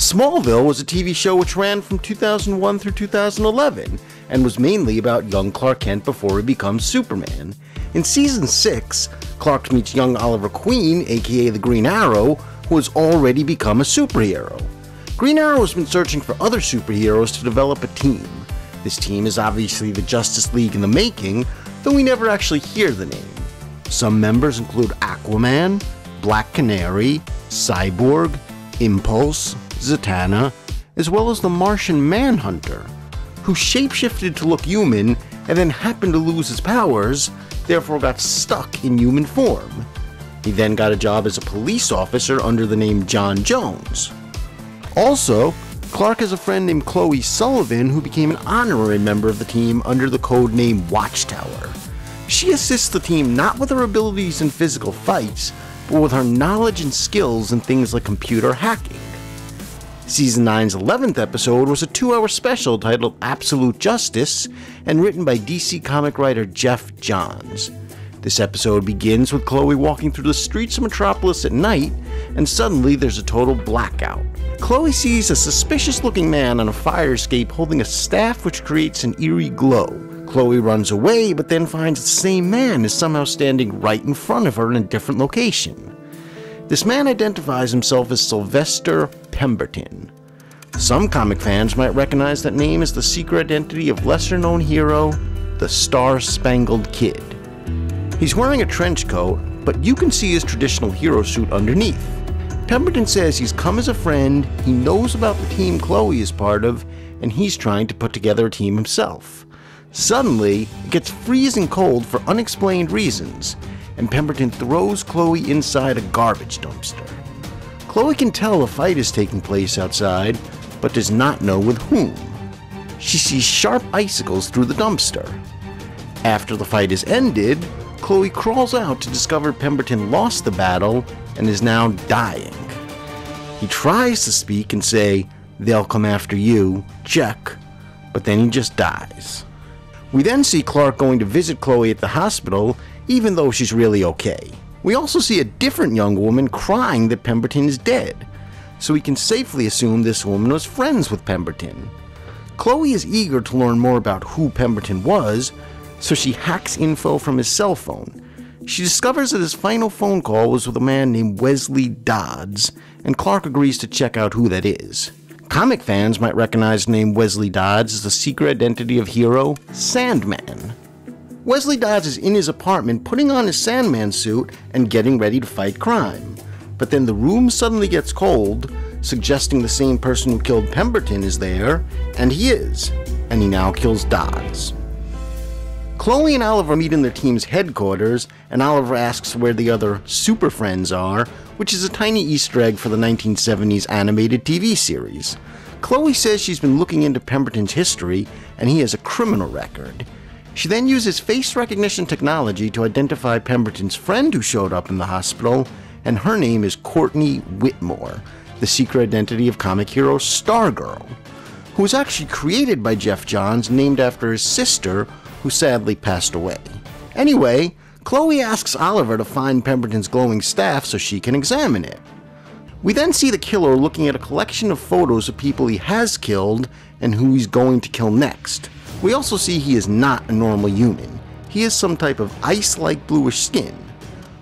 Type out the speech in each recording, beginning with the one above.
Smallville was a TV show which ran from 2001 through 2011 and was mainly about young Clark Kent before he becomes Superman. In season 6, Clark meets young Oliver Queen, aka the Green Arrow, who has already become a superhero. Green Arrow has been searching for other superheroes to develop a team. This team is obviously the Justice League in the making, though we never actually hear the name. Some members include Aquaman, Black Canary, Cyborg, Impulse, Zatanna, as well as the Martian Manhunter, who shapeshifted to look human and then happened to lose his powers, therefore got stuck in human form. He then got a job as a police officer under the name John Jones. Also, Clark has a friend named Chloe Sullivan who became an honorary member of the team under the code name Watchtower. She assists the team not with her abilities in physical fights, but with her knowledge and skills in things like computer hacking. Season 9's 11th episode was a two hour special titled Absolute Justice and written by DC comic writer Geoff Johns. This episode begins with Chloe walking through the streets of Metropolis at night, and suddenly there's a total blackout. Chloe sees a suspicious looking man on a fire escape holding a staff which creates an eerie glow. Chloe runs away, but then finds the same man is somehow standing right in front of her in a different location. This man identifies himself as Sylvester Pemberton. Some comic fans might recognize that name as the secret identity of lesser known hero, the Star Spangled Kid. He's wearing a trench coat, but you can see his traditional hero suit underneath. Pemberton says he's come as a friend, he knows about the team Chloe is part of, and he's trying to put together a team himself. Suddenly, it gets freezing cold for unexplained reasons, and Pemberton throws Chloe inside a garbage dumpster. Chloe can tell a fight is taking place outside, but does not know with whom. She sees sharp icicles through the dumpster. After the fight is ended, Chloe crawls out to discover Pemberton lost the battle and is now dying. He tries to speak and say, They'll come after you, check, but then he just dies. We then see Clark going to visit Chloe at the hospital, even though she's really okay. We also see a different young woman crying that Pemberton is dead, so we can safely assume this woman was friends with Pemberton. Chloe is eager to learn more about who Pemberton was, so she hacks info from his cell phone. She discovers that his final phone call was with a man named Wesley Dodds, and Clark agrees to check out who that is. Comic fans might recognize the name Wesley Dodds as the secret identity of hero Sandman. Wesley Dodds is in his apartment putting on his Sandman suit and getting ready to fight crime. But then the room suddenly gets cold, suggesting the same person who killed Pemberton is there, and he is, and he now kills Dodds. Chloe and Oliver meet in their team's headquarters, and Oliver asks where the other Super Friends are, which is a tiny Easter egg for the 1970s animated TV series. Chloe says she's been looking into Pemberton's history, and he has a criminal record. She then uses face recognition technology to identify Pemberton's friend who showed up in the hospital, and her name is Courtney Whitmore, the secret identity of comic hero Stargirl, who was actually created by Geoff Johns, named after his sister, who sadly passed away. Anyway, Chloe asks Oliver to find Pemberton's glowing staff so she can examine it. We then see the killer looking at a collection of photos of people he has killed and who he's going to kill next. We also see he is not a normal human. He has some type of ice-like bluish skin.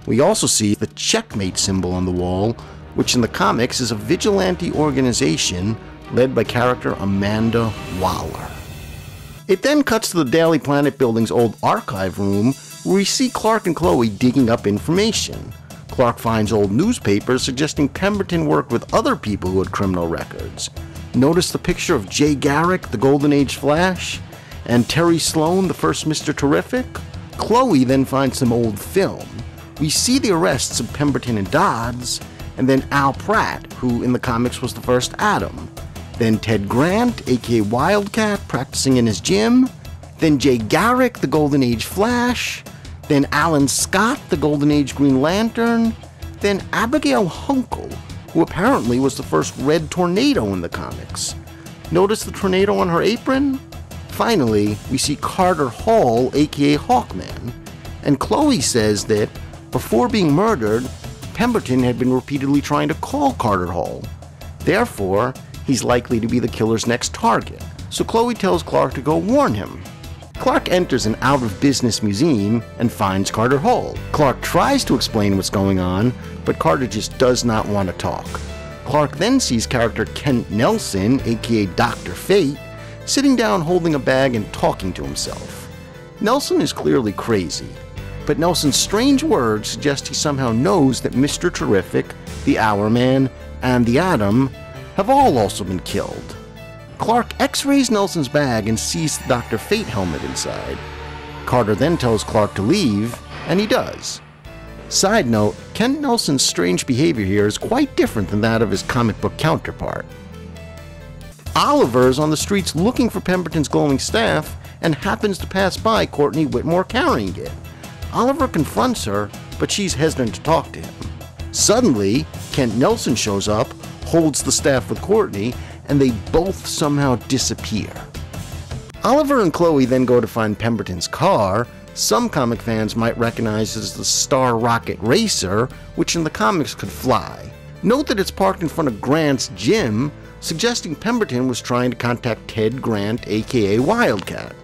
We also see the checkmate symbol on the wall, which in the comics is a vigilante organization led by character Amanda Waller. It then cuts to the Daily Planet building's old archive room where we see Clark and Chloe digging up information. Clark finds old newspapers suggesting Pemberton worked with other people who had criminal records. Notice the picture of Jay Garrick, the Golden Age Flash, and Terry Sloan, the first Mr. Terrific? Chloe then finds some old film. We see the arrests of Pemberton and Dodds, and then Al Pratt, who in the comics was the first Atom, Then Ted Grant, aka Wildcat, practicing in his gym. Then Jay Garrick, the Golden Age Flash. Then Alan Scott, the Golden Age Green Lantern. Then Abigail Hunkel, who apparently was the first Red Tornado in the comics. Notice the tornado on her apron? Finally, we see Carter Hall, aka Hawkman. And Chloe says that before being murdered, Pemberton had been repeatedly trying to call Carter Hall. Therefore, He's likely to be the killer's next target, so Chloe tells Clark to go warn him. Clark enters an out of business museum and finds Carter Hall. Clark tries to explain what's going on, but Carter just does not want to talk. Clark then sees character Kent Nelson, aka Dr. Fate, sitting down holding a bag and talking to himself. Nelson is clearly crazy, but Nelson's strange words suggest he somehow knows that Mr. Terrific, the Hourman, and the Atom have all also been killed. Clark x rays Nelson's bag and sees the Dr. Fate helmet inside. Carter then tells Clark to leave, and he does. Side note Kent Nelson's strange behavior here is quite different than that of his comic book counterpart. Oliver is on the streets looking for Pemberton's glowing staff and happens to pass by Courtney Whitmore carrying it. Oliver confronts her, but she's hesitant to talk to him. Suddenly, Kent Nelson shows up, holds the staff with Courtney, and they both somehow disappear. Oliver and Chloe then go to find Pemberton's car, some comic fans might recognize as the Star Rocket Racer, which in the comics could fly. Note that it's parked in front of Grant's gym, suggesting Pemberton was trying to contact Ted Grant, aka Wildcat.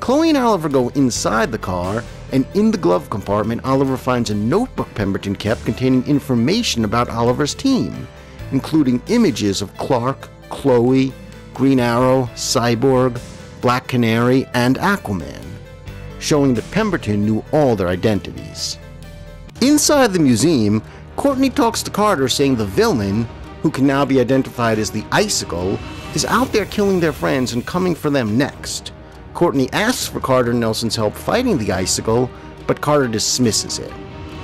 Chloe and Oliver go inside the car, and in the glove compartment, Oliver finds a notebook Pemberton kept containing information about Oliver's team, including images of Clark, Chloe, Green Arrow, Cyborg, Black Canary, and Aquaman, showing that Pemberton knew all their identities. Inside the museum, Courtney talks to Carter saying the villain, who can now be identified as the Icicle, is out there killing their friends and coming for them next. Courtney asks for Carter Nelson's help fighting the Icicle, but Carter dismisses it.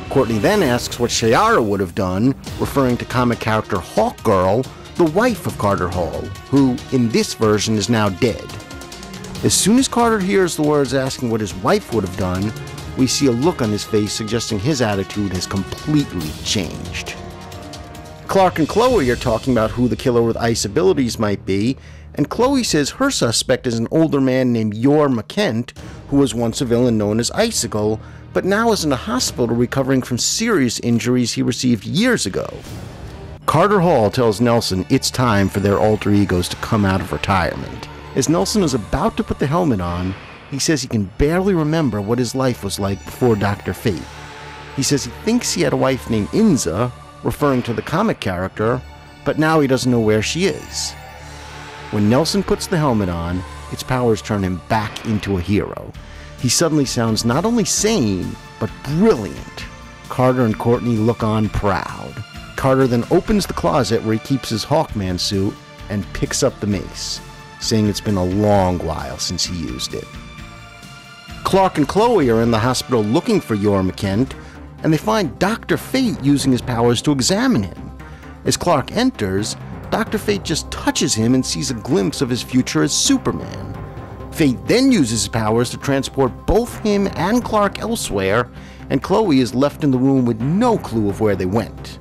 Courtney then asks what Shiera would have done, referring to comic character Hawkgirl, the wife of Carter Hall, who, in this version, is now dead. As soon as Carter hears the words asking what his wife would have done, we see a look on his face suggesting his attitude has completely changed. Clark and Chloe are talking about who the killer with ice abilities might be, and Chloe says her suspect is an older man named Joar Mahkent, who was once a villain known as Icicle, but now is in a hospital recovering from serious injuries he received years ago. Carter Hall tells Nelson it's time for their alter egos to come out of retirement. As Nelson is about to put the helmet on, he says he can barely remember what his life was like before Dr. Fate. He says he thinks he had a wife named Inza, referring to the comic character, but now he doesn't know where she is. When Nelson puts the helmet on, its powers turn him back into a hero. He suddenly sounds not only sane, but brilliant. Carter and Courtney look on proud. Carter then opens the closet where he keeps his Hawkman suit and picks up the mace, saying it's been a long while since he used it. Clark and Chloe are in the hospital looking for Joar Mahkent, and they find Dr. Fate using his powers to examine him. As Clark enters, Dr. Fate just touches him and sees a glimpse of his future as Superman. Fate then uses his powers to transport both him and Clark elsewhere, and Chloe is left in the room with no clue of where they went.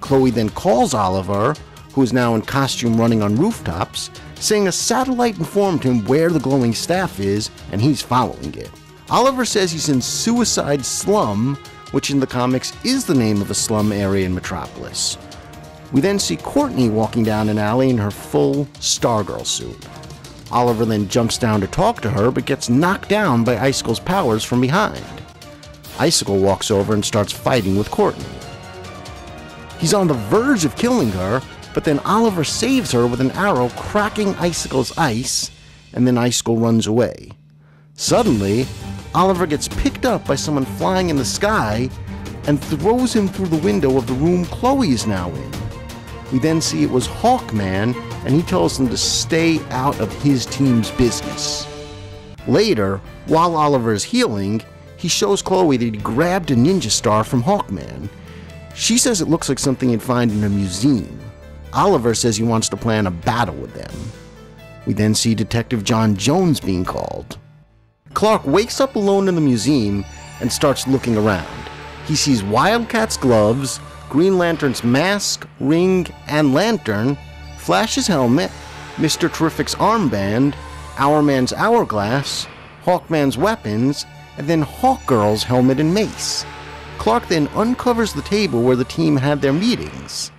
Chloe then calls Oliver, who is now in costume running on rooftops, saying a satellite informed him where the glowing staff is and he's following it. Oliver says he's in Suicide Slum, which in the comics is the name of a slum area in Metropolis. We then see Courtney walking down an alley in her full Stargirl suit. Oliver then jumps down to talk to her but gets knocked down by Icicle's powers from behind. Icicle walks over and starts fighting with Courtney. He's on the verge of killing her, but then Oliver saves her with an arrow cracking Icicle's ice, and then Icicle runs away. Suddenly, Oliver gets picked up by someone flying in the sky and throws him through the window of the room Chloe is now in. We then see it was Hawkman, and he tells them to stay out of his team's business. Later, while Oliver is healing, he shows Chloe that he grabbed a ninja star from Hawkman she says it looks like something you'd find in a museum. Oliver says he wants to plan a battle with them. We then see Detective John Jones being called. Clark wakes up alone in the museum and starts looking around. He sees Wildcat's gloves, Green Lantern's mask, ring, and lantern, Flash's helmet, Mr. Terrific's armband, Hourman's hourglass, Hawkman's weapons, and then Hawkgirl's helmet and mace. Clark then uncovers the table where the team had their meetings.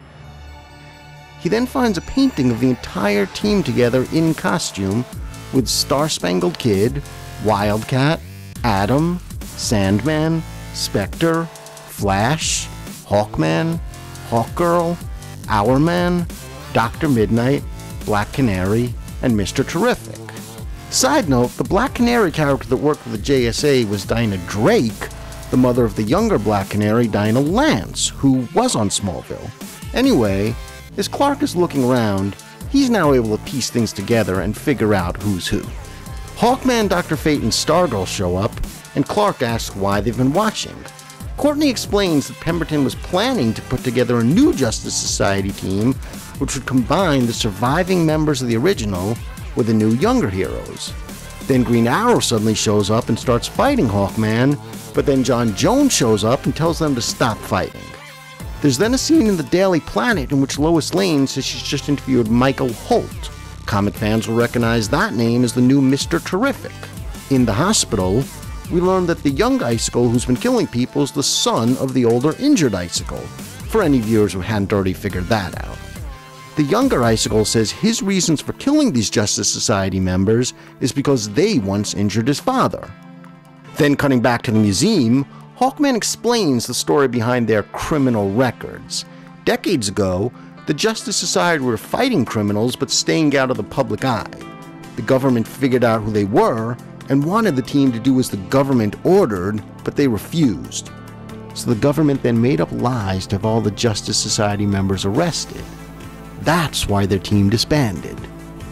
He he then finds a painting of the entire team together in costume with Star Spangled Kid, Wildcat, Atom, Sandman, Spectre, Flash, Hawkman, Hawkgirl, Hourman, Dr. Mid-Nite, Black Canary, and Mr. Terrific. Side note, the Black Canary character that worked with the JSA was Dinah Drake, the mother of the younger Black Canary, Dinah Lance, who was on Smallville. Anyway, as Clark is looking around, he's now able to piece things together and figure out who's who. Hawkman, Dr. Fate, and Stargirl show up, and Clark asks why they've been watching. Courtney explains that Pemberton was planning to put together a new Justice Society team which would combine the surviving members of the original with the new younger heroes. Then Green Arrow suddenly shows up and starts fighting Hawkman, but then John Jones shows up and tells them to stop fighting. There's then a scene in the Daily Planet in which Lois Lane says she's just interviewed Michael Holt. Comic fans will recognize that name as the new Mr. Terrific. In the hospital, we learn that the young Icicle who's been killing people is the son of the older injured Icicle, for any viewers who hadn't already figured that out. The younger Icicle says his reasons for killing these Justice Society members is because they once injured his father. Then, cutting back to the museum, Hawkman explains the story behind their criminal records. Decades ago, the Justice Society were fighting criminals but staying out of the public eye. The government figured out who they were and wanted the team to do as the government ordered, but they refused. So the government then made up lies to have all the Justice Society members arrested. That's why their team disbanded.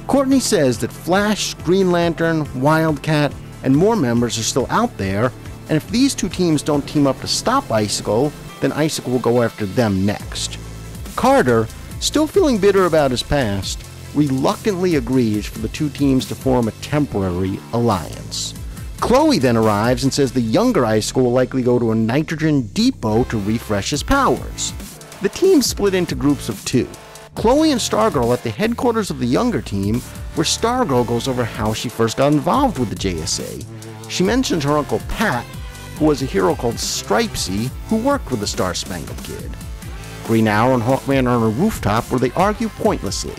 Courtney says that Flash, Green Lantern, Wildcat, and more members are still out there, and if these two teams don't team up to stop Icicle, then Icicle will go after them next. Carter, still feeling bitter about his past, reluctantly agrees for the two teams to form a temporary alliance. Chloe then arrives and says the younger Icicle will likely go to a nitrogen depot to refresh his powers. The team split into groups of two. Chloe and Stargirl at the headquarters of the younger team, where Stargirl goes over how she first got involved with the JSA. She mentions her uncle Pat, who was a hero called Stripesy, who worked with the Star Spangled Kid. Green Arrow and Hawkman are on a rooftop where they argue pointlessly.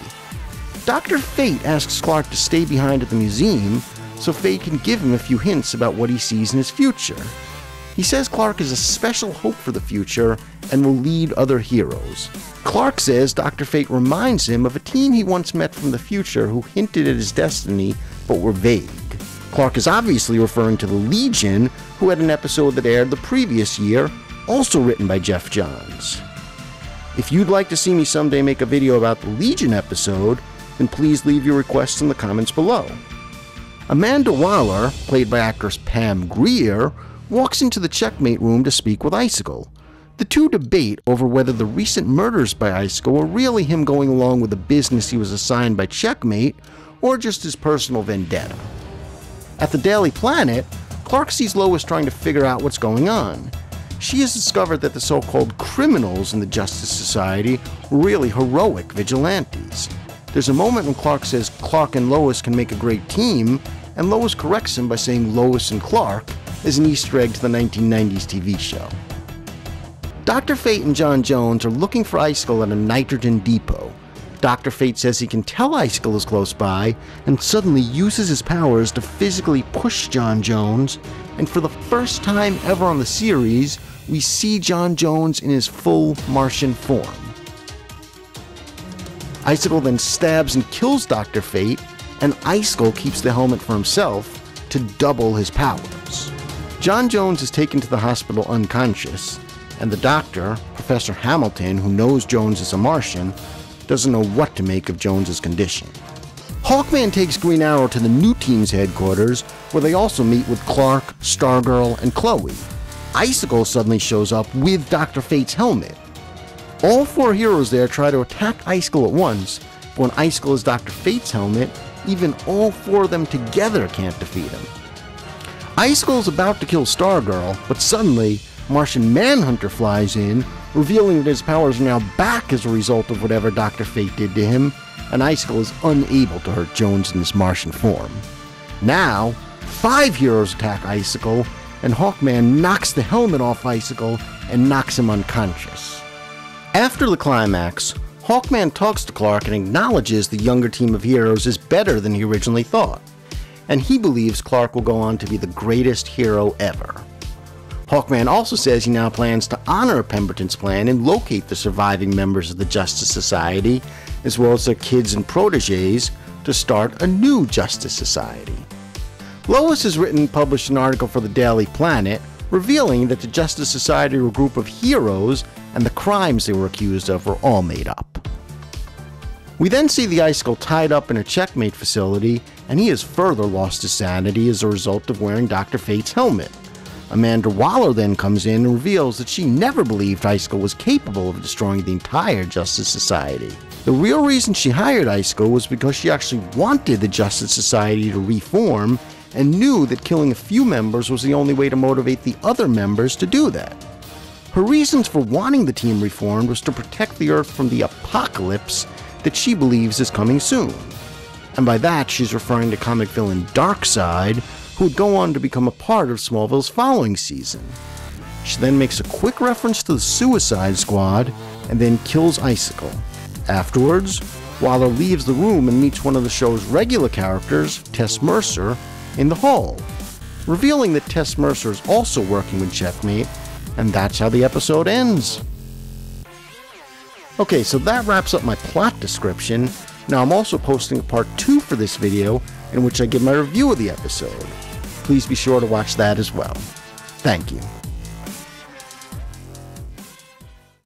Dr. Fate asks Clark to stay behind at the museum so Fate can give him a few hints about what he sees in his future. He says Clark is a special hope for the future and will lead other heroes. Clark says Dr. Fate reminds him of a team he once met from the future who hinted at his destiny but were vague. Clark is obviously referring to the Legion, who had an episode that aired the previous year, also written by Geoff Johns. If you'd like to see me someday make a video about the Legion episode, then please leave your requests in the comments below. Amanda Waller, played by actress Pam Grier, walks into the checkmate room to speak with Icicle. The two debate over whether the recent murders by Icicle were really him going along with the business he was assigned by Checkmate, or just his personal vendetta. At the Daily Planet, Clark sees Lois trying to figure out what's going on. She has discovered that the so called criminals in the Justice Society were really heroic vigilantes. There's a moment when Clark says Clark and Lois can make a great team, and Lois corrects him by saying Lois and Clark is an Easter egg to the 1990s TV show. Dr. Fate and John Jones are looking for Icicle at a nitrogen depot. Dr. Fate says he can tell Icicle is close by and suddenly uses his powers to physically push John J'onzz, and for the first time ever on the series, we see John Jones in his full Martian form. Icicle then stabs and kills Dr. Fate, and Icicle keeps the helmet for himself to double his powers. John Jones is taken to the hospital unconscious, and the doctor, Professor Hamilton, who knows Jones is a Martian, doesn't know what to make of Jones's condition. Hawkman takes Green Arrow to the new team's headquarters, where they also meet with Clark, Stargirl, and Chloe. Icicle suddenly shows up with Dr. Fate's helmet. All four heroes there try to attack Icicle at once, but when Icicle is Dr. Fate's helmet, even all four of them together can't defeat him. Icicle is about to kill Stargirl, but suddenly Martian Manhunter flies in, revealing that his powers are now back as a result of whatever Dr. Fate did to him, and Icicle is unable to hurt Jones in his Martian form. Now, five heroes attack Icicle, and Hawkman knocks the helmet off Icicle and knocks him unconscious. After the climax, Hawkman talks to Clark and acknowledges the younger team of heroes is better than he originally thought, and he believes Clark will go on to be the greatest hero ever. Hawkman also says he now plans to honor Pemberton's plan and locate the surviving members of the Justice Society, as well as their kids and proteges, to start a new Justice Society. Lois has written and published an article for the Daily Planet revealing that the Justice Society were a group of heroes and the crimes they were accused of were all made up. We then see the Icicle tied up in a checkmate facility, and he has further lost his sanity as a result of wearing Dr. Fate's helmet. Amanda Waller then comes in and reveals that she never believed Icicle was capable of destroying the entire Justice Society. The real reason she hired Icicle was because she actually wanted the Justice Society to reform and knew that killing a few members was the only way to motivate the other members to do that. Her reasons for wanting the team reformed was to protect the Earth from the apocalypse that she believes is coming soon. And by that, she's referring to comic villain Darkseid, who would go on to become a part of Smallville's following season. She then makes a quick reference to the Suicide Squad and then kills Icicle. Afterwards, Waller leaves the room and meets one of the show's regular characters, Tess Mercer, in the hall, revealing that Tess Mercer is also working with Checkmate, and that's how the episode ends. Okay, so that wraps up my plot description. Now I'm also posting a part 2 for this video in which I give my review of the episode please be sure to watch that as well. Thank you.